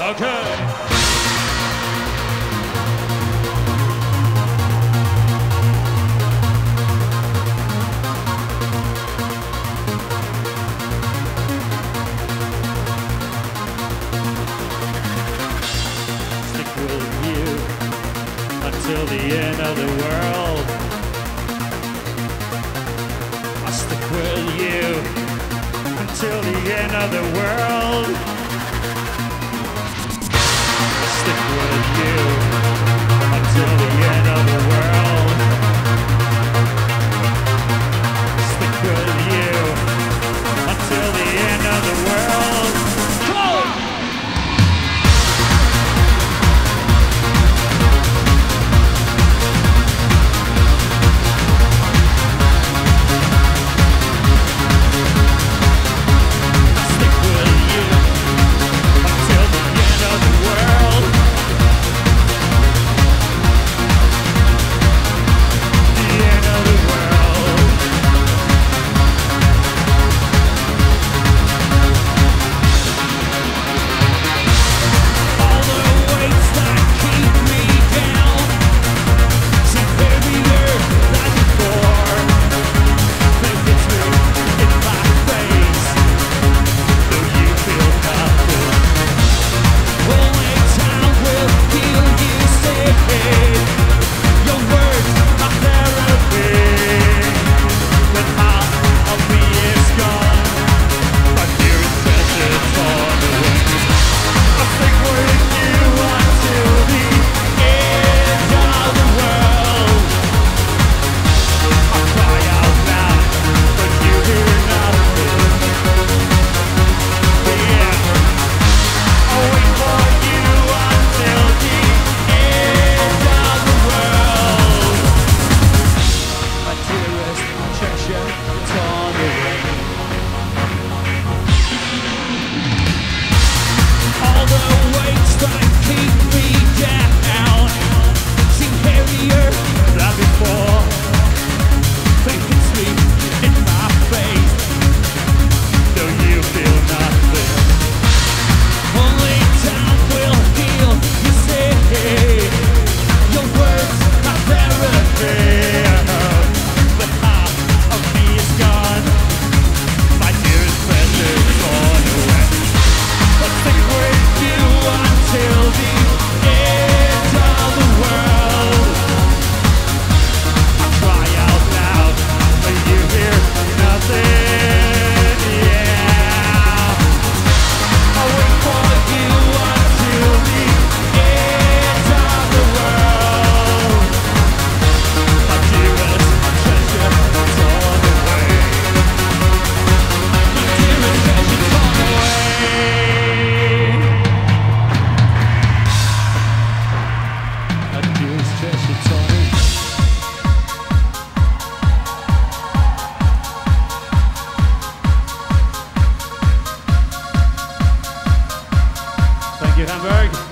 Okay. Until the end of the world. I'll stick with you until the end of the world. Hamburg.